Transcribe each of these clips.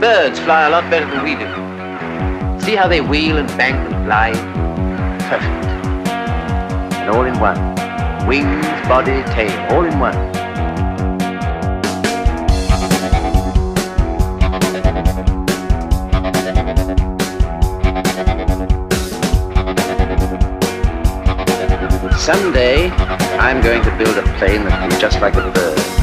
birds fly a lot better than we do. See how they wheel and bank and glide? Perfect. And all in one. Wings, body, tail, all in one. Someday, I'm going to build a plane that will be just like a bird.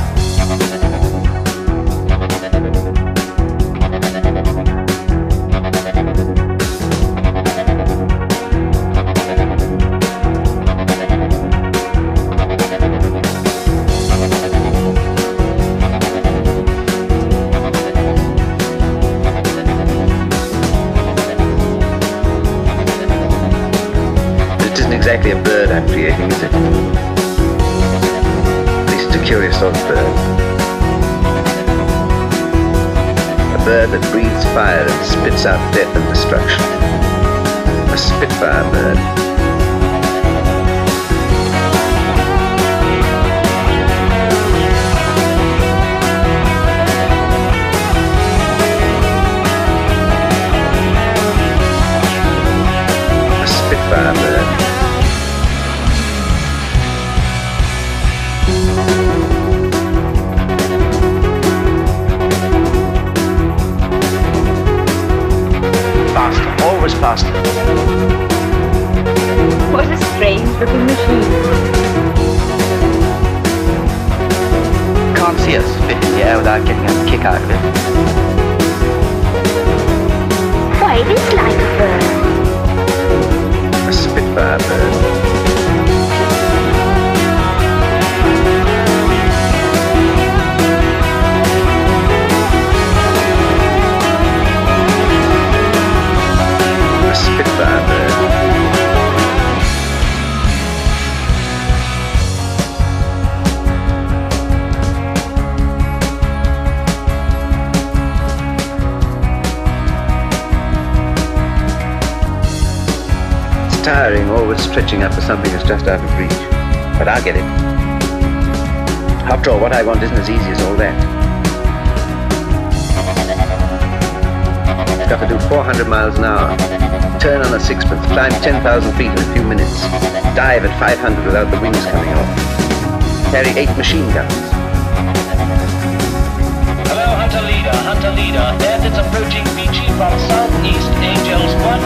Exactly a bird I'm creating, is it? At least a curious sort bird. A bird that breathes fire and spits out death and destruction. A Spitfire bird. A Spitfire bird. Faster, always faster. What a strange looking machine. Can't see us fit in the air without getting a kick out of it. Tiring, always stretching up for something that's just out of reach. But I'll get it. After all, what I want isn't as easy as all that. It's got to do 400 miles an hour, turn on a sixpence, climb 10,000 feet in a few minutes, dive at 500 without the wings coming off, carry eight machine guns. Hello, Hunter Leader, Hunter Leader. Bandits approaching Beachy from southeast, Angels 1-5,